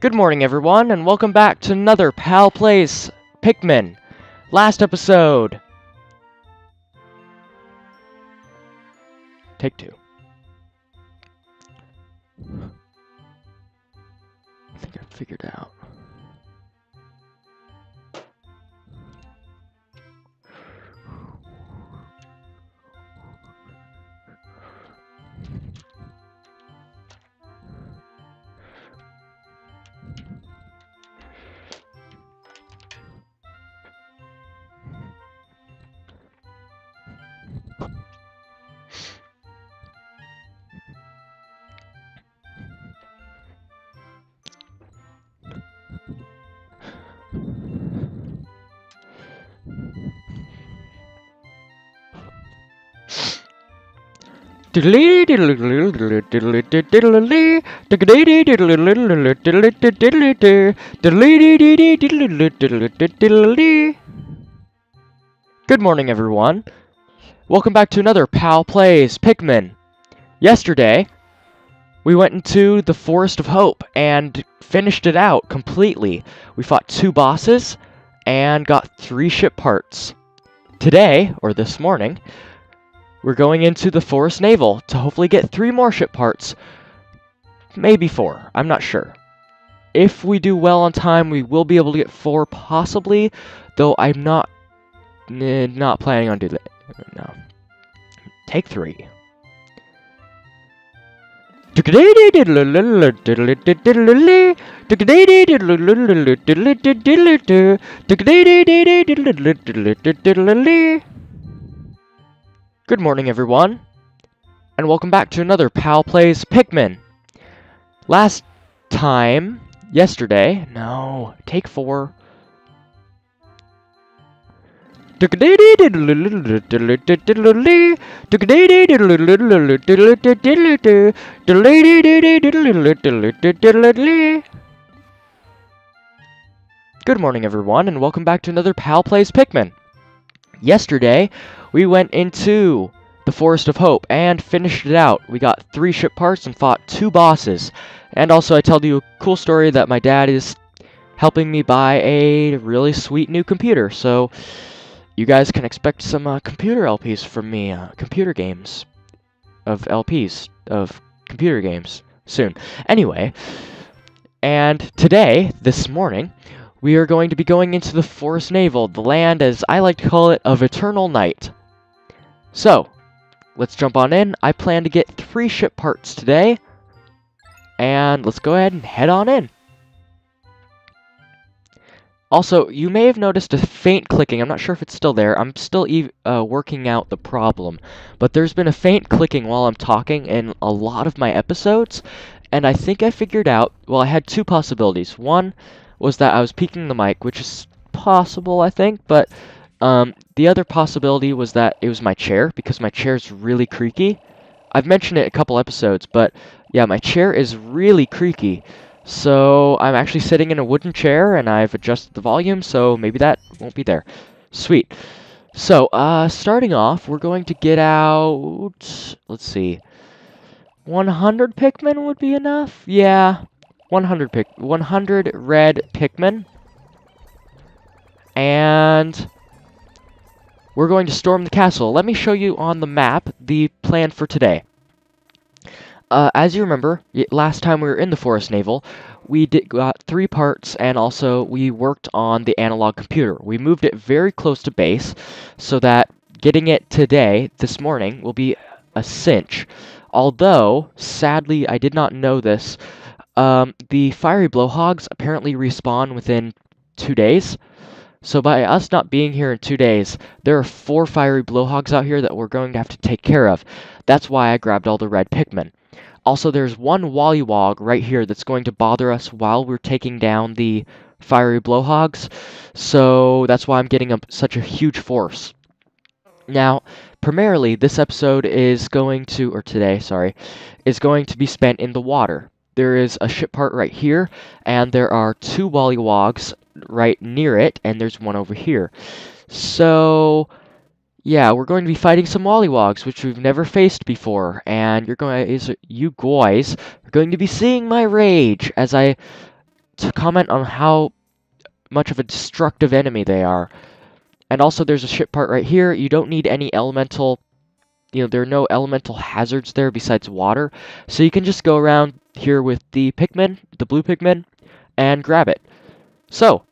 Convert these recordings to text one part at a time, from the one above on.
Good morning, everyone, and welcome back to another Pal Plays Pikmin. Last episode. Take two. I think I figured out. Good morning, everyone. Welcome back to another Pal Plays Pikmin. Yesterday, we went into the Forest of Hope and finished it out completely. We fought two bosses and got three ship parts. Today, or this morning, we're going into the Forest Navel to hopefully get three more ship parts. Maybe four. I'm not sure. If we do well on time, we will be able to get four, possibly, though I'm not not planning on doing that. No. Take three. Good morning, everyone, and welcome back to another Pal Plays Pikmin. Last time, yesterday, no, take four. Good morning, everyone, and welcome back to another Pal Plays Pikmin. Yesterday, we went into the Forest of Hope and finished it out. We got three ship parts and fought two bosses. And also, I told you a cool story that my dad is helping me buy a really sweet new computer. So, you guys can expect some uh, computer LPs from me, uh, computer games of LPs of computer games soon. Anyway, and today, this morning, we are going to be going into the Forest Navel, the land, as I like to call it, of eternal night. So, let's jump on in. I plan to get three ship parts today, and let's go ahead and head on in. Also, you may have noticed a faint clicking. I'm not sure if it's still there. I'm still e uh, working out the problem. But there's been a faint clicking while I'm talking in a lot of my episodes. And I think I figured out, well, I had two possibilities. One was that I was peaking the mic, which is possible, I think, but um, the other possibility was that it was my chair, because my chair is really creaky. I've mentioned it a couple episodes, but yeah, my chair is really creaky. So I'm actually sitting in a wooden chair, and I've adjusted the volume, so maybe that won't be there. Sweet. So, uh, starting off, we're going to get out... Let's see. 100 Pikmin would be enough? Yeah, 100 pick 100 red Pikmin. And we're going to storm the castle. Let me show you on the map the plan for today. Uh, as you remember, last time we were in the Forest Navel, we did, got three parts, and also we worked on the analog computer. We moved it very close to base, so that getting it today, this morning, will be a cinch. Although, sadly, I did not know this, um, the fiery blowhogs apparently respawn within two days. So by us not being here in two days, there are four fiery blowhogs out here that we're going to have to take care of. That's why I grabbed all the red Pikmin. Also, there's one Wollywog right here that's going to bother us while we're taking down the fiery blowhogs. So that's why I'm getting such a huge force. Now, primarily, this episode is going to, or today, sorry, is going to be spent in the water there is a ship part right here, and there are two Wollywogs right near it, and there's one over here. So, yeah, we're going to be fighting some Wollywogs, which we've never faced before, and you're going is you guys are going to be seeing my rage as I to comment on how much of a destructive enemy they are. And also, there's a ship part right here. You don't need any elemental you know, there are no elemental hazards there besides water. So you can just go around here with the Pikmin, the blue Pikmin, and grab it. So,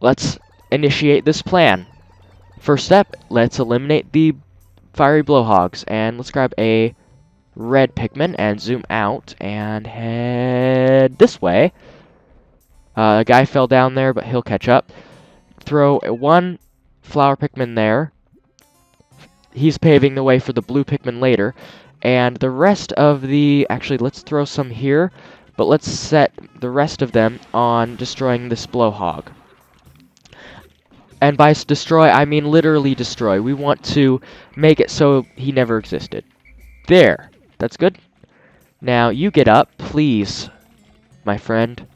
let's initiate this plan. First step, let's eliminate the fiery blowhogs. And let's grab a red Pikmin and zoom out and head this way. Uh, a guy fell down there, but he'll catch up. Throw one flower Pikmin there he's paving the way for the blue Pikmin later. And the rest of the... Actually, let's throw some here. But let's set the rest of them on destroying this blowhog. And by destroy, I mean literally destroy. We want to make it so he never existed. There. That's good. Now, you get up, please, my friend.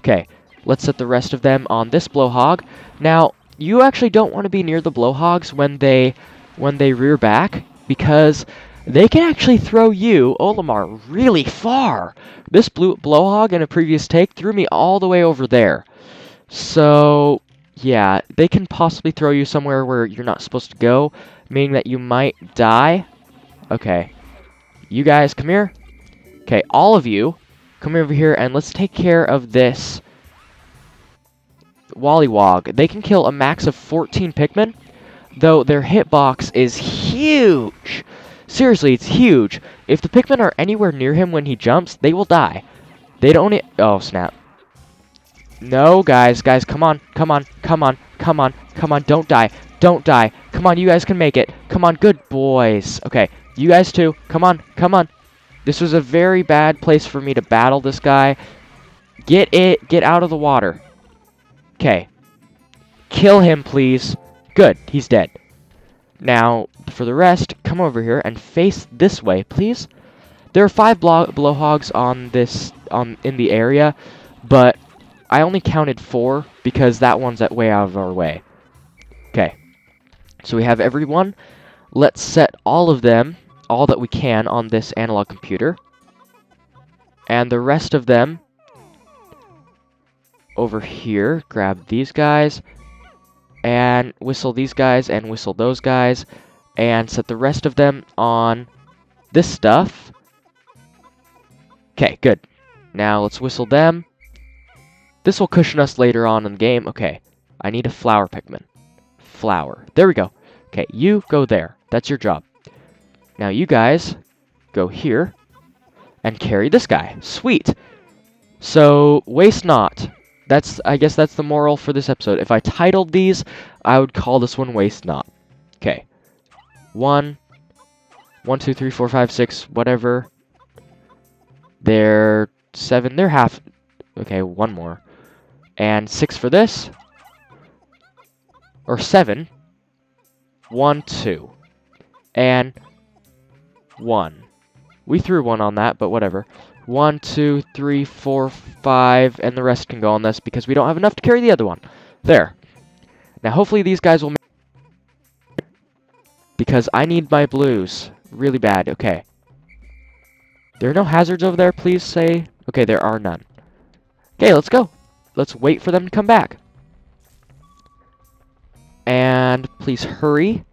Okay, let's set the rest of them on this blowhog. Now, you actually don't want to be near the blowhogs when they when they rear back because they can actually throw you, Olimar, really far. This blue blowhog in a previous take threw me all the way over there. So, yeah, they can possibly throw you somewhere where you're not supposed to go, meaning that you might die. Okay. You guys, come here. Okay, all of you, come over here and let's take care of this Wollywog. They can kill a max of 14 Pikmin though their hitbox is huge. Seriously, it's huge. If the Pikmin are anywhere near him when he jumps, they will die. They don't... Oh, snap. No, guys, guys, come on, come on, come on, come on, come on, don't die, don't die. Come on, you guys can make it. Come on, good boys. Okay, you guys too. Come on, come on. This was a very bad place for me to battle this guy. Get it, get out of the water. Okay. Kill him, please. Good, he's dead. Now, for the rest, come over here and face this way, please. There are five blow blowhogs on this on in the area, but I only counted four because that one's at way out of our way. Okay, so we have everyone. Let's set all of them, all that we can, on this analog computer. And the rest of them over here. Grab these guys and whistle these guys and whistle those guys and set the rest of them on this stuff. Okay, good. Now let's whistle them. This will cushion us later on in the game. Okay, I need a flower Pikmin. Flower. There we go. Okay, you go there. That's your job. Now you guys go here and carry this guy. Sweet. So, waste not. That's, I guess that's the moral for this episode. If I titled these, I would call this one Waste Not. Okay. One, one, two, three, four, five, six, whatever. They're seven, they're half. Okay, one more. And six for this. Or seven. One, two. And one. We threw one on that, but whatever. One, two, three, four, five, and the rest can go on this because we don't have enough to carry the other one. There. Now, hopefully these guys will Because I need my blues. Really bad. Okay. There are no hazards over there, please say? Okay, there are none. Okay, let's go. Let's wait for them to come back. And please hurry.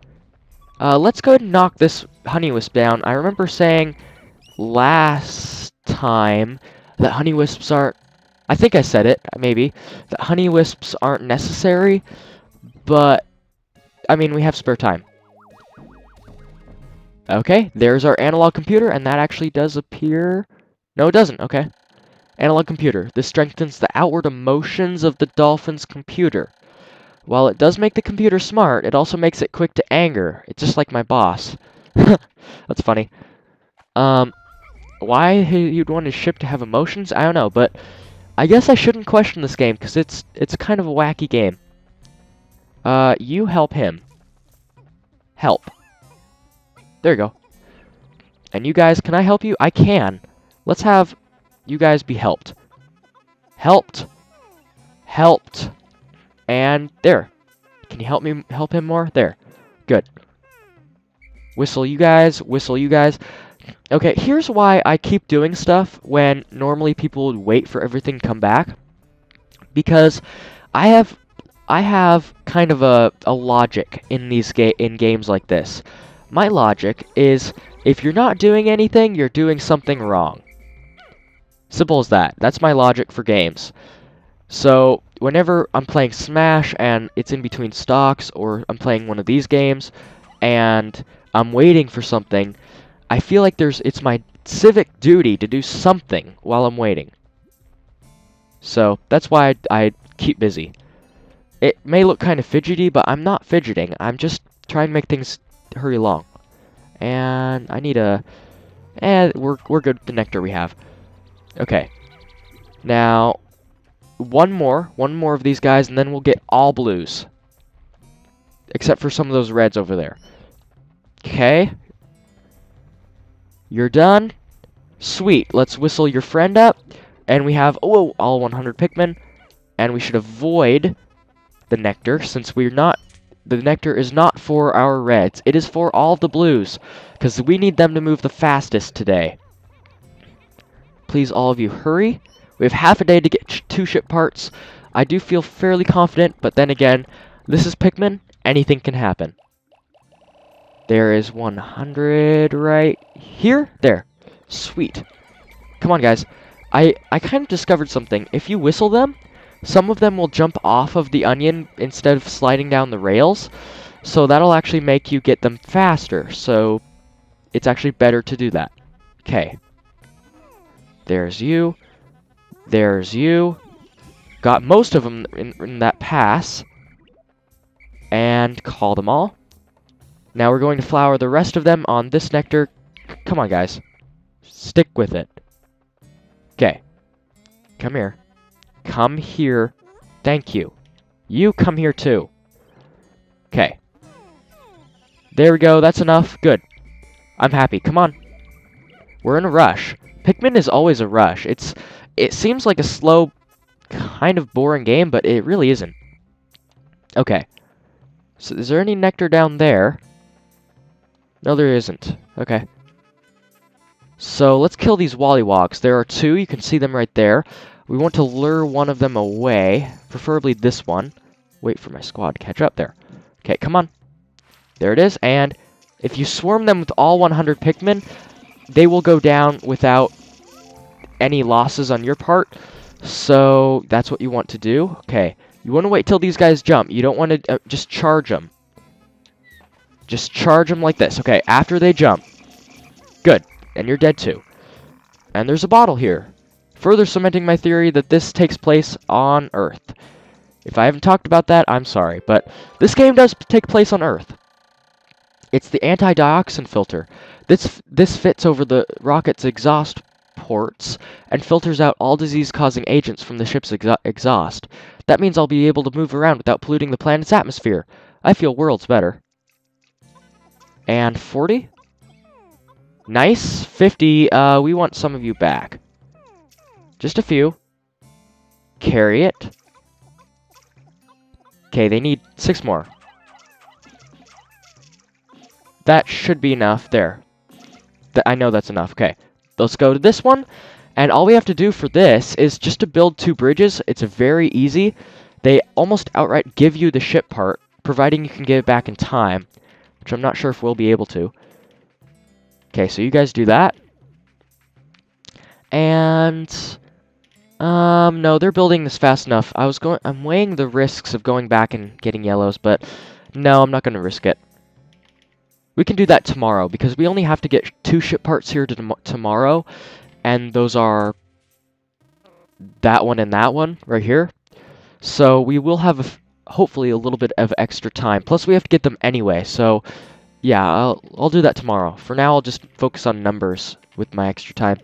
Uh, let's go ahead and knock this honey Honeywisp down. I remember saying last time that honey wisps aren't... I think I said it, maybe. That honey wisps aren't necessary, but... I mean, we have spare time. Okay, there's our analog computer, and that actually does appear... No, it doesn't. Okay. Analog computer. This strengthens the outward emotions of the dolphin's computer. While it does make the computer smart, it also makes it quick to anger. It's just like my boss. That's funny. Um, why you'd want a ship to have emotions, I don't know, but I guess I shouldn't question this game, because it's, it's kind of a wacky game. Uh, you help him. Help. There you go. And you guys, can I help you? I can. Let's have you guys be helped. Helped. Helped. And there. Can you help me help him more? There. Good. Whistle you guys, whistle you guys. Okay, here's why I keep doing stuff when normally people would wait for everything to come back. Because I have I have kind of a, a logic in these ga in games like this. My logic is if you're not doing anything, you're doing something wrong. Simple as that. That's my logic for games. So, whenever I'm playing Smash and it's in between stocks, or I'm playing one of these games, and I'm waiting for something, I feel like there's it's my civic duty to do something while I'm waiting. So, that's why I, I keep busy. It may look kind of fidgety, but I'm not fidgeting. I'm just trying to make things hurry along. And I need a... Eh, we're, we're good with the nectar we have. Okay. Now, one more. One more of these guys, and then we'll get all blues. Except for some of those reds over there. Okay. You're done. Sweet. Let's whistle your friend up. And we have, oh, all 100 Pikmin. And we should avoid the nectar, since we're not the nectar is not for our reds. It is for all the blues, because we need them to move the fastest today. Please, all of you, hurry. We have half a day to get two ship parts. I do feel fairly confident, but then again, this is Pikmin. Anything can happen. There is 100 right here. There. Sweet. Come on, guys. I, I kind of discovered something. If you whistle them, some of them will jump off of the onion instead of sliding down the rails. So that'll actually make you get them faster. So it's actually better to do that. Okay. There's you. There's you. Got most of them in, in that pass. And call them all. Now we're going to flower the rest of them on this nectar. Come on, guys. Stick with it. Okay. Come here. Come here. Thank you. You come here too. Okay. There we go. That's enough. Good. I'm happy. Come on. We're in a rush. Pikmin is always a rush. It's it seems like a slow, kind of boring game, but it really isn't. Okay. So is there any nectar down there? No, there isn't. Okay. So let's kill these Wollywogs. There are two. You can see them right there. We want to lure one of them away, preferably this one. Wait for my squad to catch up there. Okay, come on. There it is, and if you swarm them with all 100 Pikmin, they will go down without any losses on your part. So that's what you want to do. Okay, you want to wait till these guys jump. You don't want to uh, just charge them. Just charge them like this. Okay, after they jump. Good, and you're dead too. And there's a bottle here further cementing my theory that this takes place on Earth. If I haven't talked about that, I'm sorry, but this game does take place on Earth. It's the anti-dioxin filter. This, this fits over the rocket's exhaust ports and filters out all disease-causing agents from the ship's exhaust. That means I'll be able to move around without polluting the planet's atmosphere. I feel worlds better. And 40? Nice. 50. Uh, we want some of you back. Just a few. Carry it. Okay, they need six more. That should be enough. There. Th I know that's enough. Okay. Let's go to this one. And all we have to do for this is just to build two bridges. It's very easy. They almost outright give you the ship part, providing you can get it back in time, which I'm not sure if we'll be able to. Okay, so you guys do that. And um, no, they're building this fast enough. I was going, I'm weighing the risks of going back and getting yellows, but no, I'm not going to risk it. We can do that tomorrow, because we only have to get two ship parts here to tomorrow, and those are that one and that one right here. So we will have, a, hopefully, a little bit of extra time. Plus, we have to get them anyway, so yeah, I'll, I'll do that tomorrow. For now, I'll just focus on numbers with my extra time.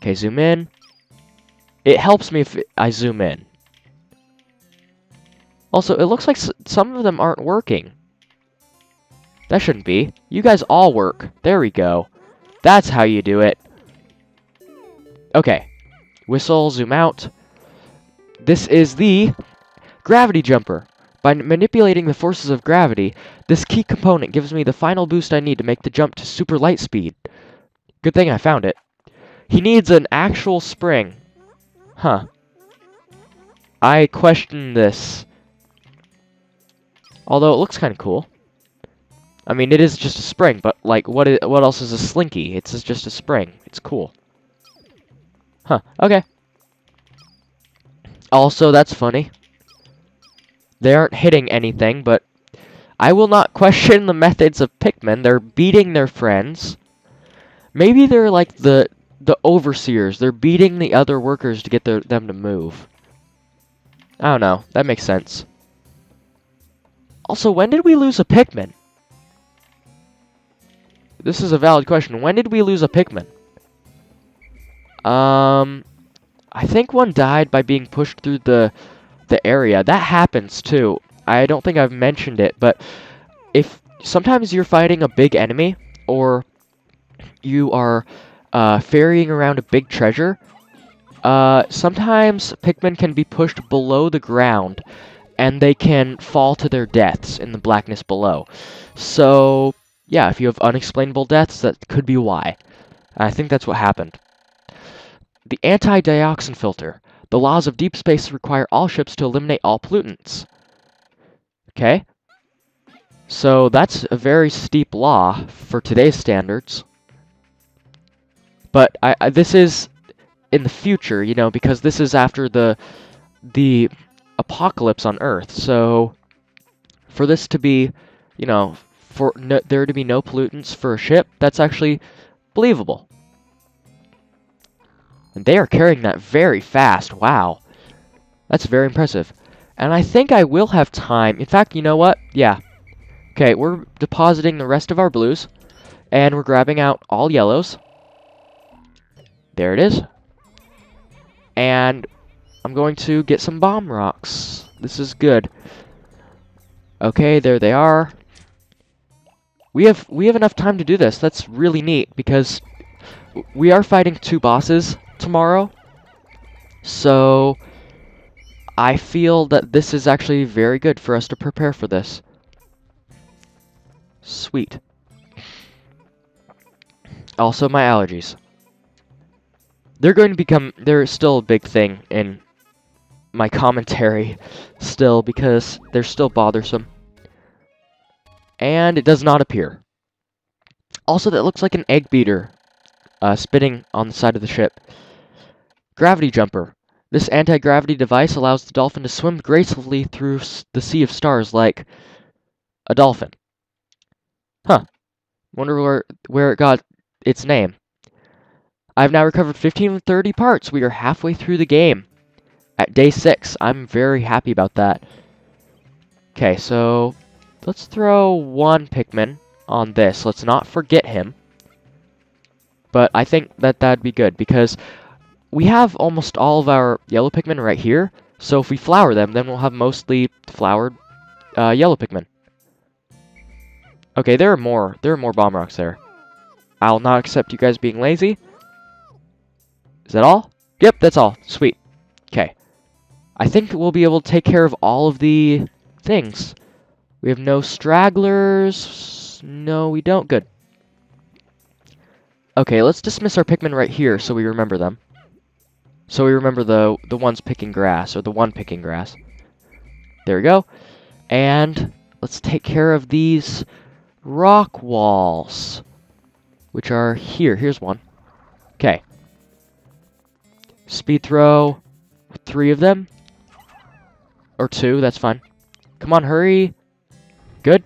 Okay, zoom in. It helps me if I zoom in. Also, it looks like some of them aren't working. That shouldn't be. You guys all work. There we go. That's how you do it. Okay. Whistle, zoom out. This is the Gravity Jumper. By manipulating the forces of gravity, this key component gives me the final boost I need to make the jump to super light speed. Good thing I found it. He needs an actual spring. Huh. I question this. Although it looks kind of cool. I mean, it is just a spring, but like, what? Is, what else is a slinky? It's just a spring. It's cool. Huh. Okay. Also, that's funny. They aren't hitting anything, but I will not question the methods of Pikmin. They're beating their friends. Maybe they're like the the overseers. They're beating the other workers to get their, them to move. I don't know. That makes sense. Also, when did we lose a Pikmin? This is a valid question. When did we lose a Pikmin? Um, I think one died by being pushed through the the area. That happens too. I don't think I've mentioned it, but if sometimes you're fighting a big enemy or you are uh, ferrying around a big treasure, uh, sometimes Pikmin can be pushed below the ground and they can fall to their deaths in the blackness below. So, yeah, if you have unexplainable deaths, that could be why. I think that's what happened. The anti-dioxin filter. The laws of deep space require all ships to eliminate all pollutants. Okay. So that's a very steep law for today's standards. But I, I, this is in the future, you know, because this is after the the apocalypse on Earth. So for this to be, you know, for no, there to be no pollutants for a ship, that's actually believable. And they are carrying that very fast. Wow. That's very impressive. And I think I will have time. In fact, you know what? Yeah. Okay, we're depositing the rest of our blues. And we're grabbing out all yellows. There it is. And I'm going to get some bomb rocks. This is good. Okay, there they are. We have we have enough time to do this. That's really neat because we are fighting two bosses tomorrow. So I feel that this is actually very good for us to prepare for this. Sweet. Also, my allergies. They're going to become, they're still a big thing in my commentary still because they're still bothersome. And it does not appear. Also, that looks like an egg beater uh, spinning on the side of the ship. Gravity Jumper. This anti-gravity device allows the dolphin to swim gracefully through the sea of stars like a dolphin. Huh. Wonder where, where it got its name. I've now recovered 15 of 30 parts. We are halfway through the game. At day 6. I'm very happy about that. Okay, so let's throw one Pikmin on this. Let's not forget him. But I think that that'd be good because we have almost all of our yellow Pikmin right here. So if we flower them, then we'll have mostly flowered uh, yellow Pikmin. Okay, there are more. There are more bomb rocks there. I'll not accept you guys being lazy. Is that all? Yep, that's all. Sweet. Okay. I think we'll be able to take care of all of the things. We have no stragglers. No, we don't. Good. Okay, let's dismiss our Pikmin right here so we remember them. So we remember the the ones picking grass, or the one picking grass. There we go. And let's take care of these rock walls, which are here. Here's one. Okay. Speed throw. Three of them. Or two, that's fine. Come on, hurry. Good.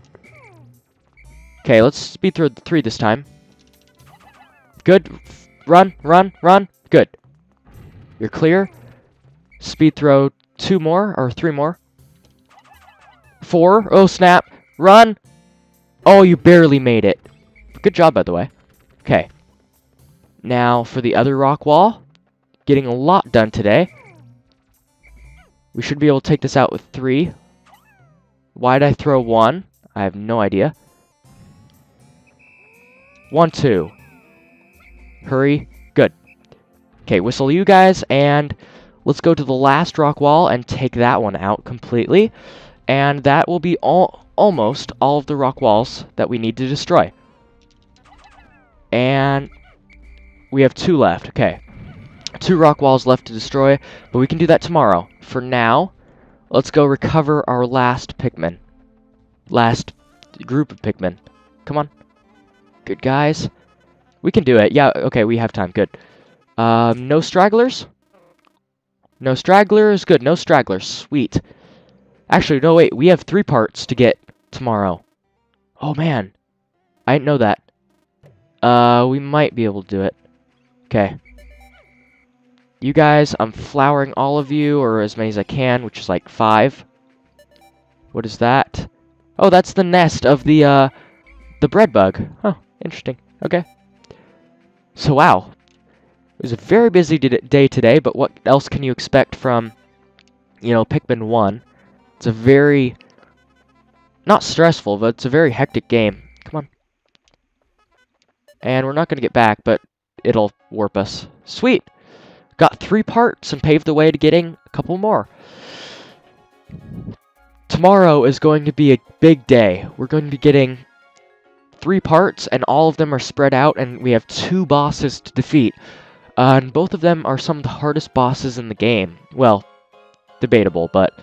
Okay, let's speed throw three this time. Good. Run, run, run. Good. You're clear. Speed throw two more, or three more. Four. Oh, snap. Run. Oh, you barely made it. Good job, by the way. Okay. Now, for the other rock wall. Getting a lot done today. We should be able to take this out with three. Why'd I throw one? I have no idea. One, two. Hurry. Good. Okay, whistle you guys, and let's go to the last rock wall and take that one out completely. And that will be all almost all of the rock walls that we need to destroy. And we have two left. Okay. Two rock walls left to destroy, but we can do that tomorrow. For now, let's go recover our last Pikmin. Last group of Pikmin. Come on. Good guys. We can do it. Yeah, okay, we have time. Good. Um, no stragglers? No stragglers? Good, no stragglers. Sweet. Actually, no, wait. We have three parts to get tomorrow. Oh, man. I didn't know that. Uh, we might be able to do it. Okay. You guys, I'm flowering all of you, or as many as I can, which is like five. What is that? Oh, that's the nest of the, uh, the bread bug. Huh, interesting. Okay. So, wow. It was a very busy day today, but what else can you expect from, you know, Pikmin 1? It's a very, not stressful, but it's a very hectic game. Come on. And we're not going to get back, but it'll warp us. Sweet. Got three parts and paved the way to getting a couple more. Tomorrow is going to be a big day. We're going to be getting three parts, and all of them are spread out, and we have two bosses to defeat. Uh, and both of them are some of the hardest bosses in the game. Well, debatable, but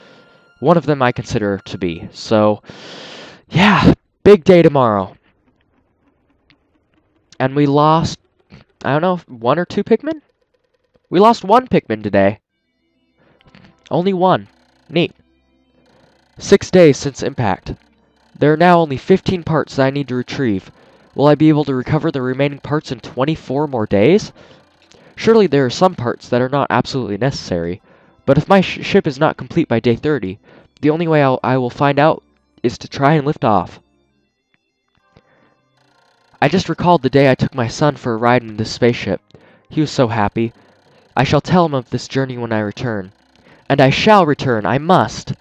one of them I consider to be. So, yeah, big day tomorrow. And we lost, I don't know, one or two Pikmin? We lost one Pikmin today. Only one. Neat. Six days since impact. There are now only 15 parts that I need to retrieve. Will I be able to recover the remaining parts in 24 more days? Surely there are some parts that are not absolutely necessary. But if my sh ship is not complete by day 30, the only way I'll, I will find out is to try and lift off. I just recalled the day I took my son for a ride in this spaceship. He was so happy. I shall tell him of this journey when I return. And I shall return, I must!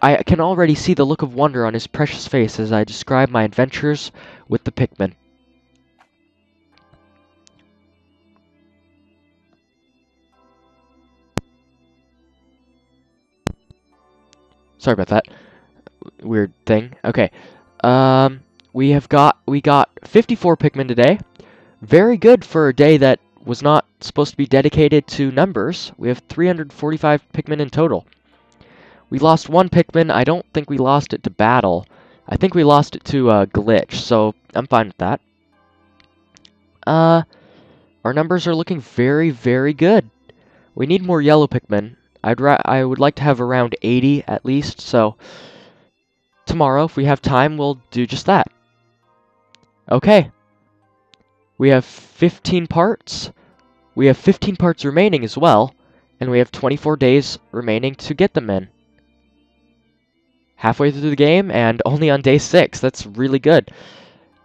I can already see the look of wonder on his precious face as I describe my adventures with the Pikmin. Sorry about that. Weird thing. Okay. Um, we have got, we got 54 Pikmin today. Very good for a day that was not supposed to be dedicated to numbers. We have 345 Pikmin in total. We lost one Pikmin. I don't think we lost it to battle. I think we lost it to a uh, glitch, so I'm fine with that. Uh, our numbers are looking very, very good. We need more yellow Pikmin. I'd I would like to have around 80 at least, so tomorrow, if we have time, we'll do just that. Okay. We have 15 parts. We have 15 parts remaining as well, and we have 24 days remaining to get them in. Halfway through the game, and only on day 6. That's really good.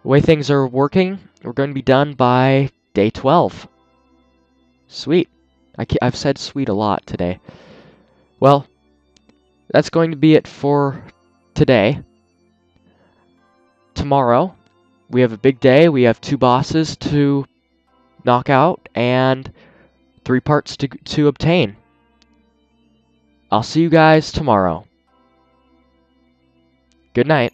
The way things are working, we're going to be done by day 12. Sweet. I have said sweet a lot today. Well, that's going to be it for today. Tomorrow, we have a big day. We have two bosses to knock out and three parts to, to obtain. I'll see you guys tomorrow. Good night.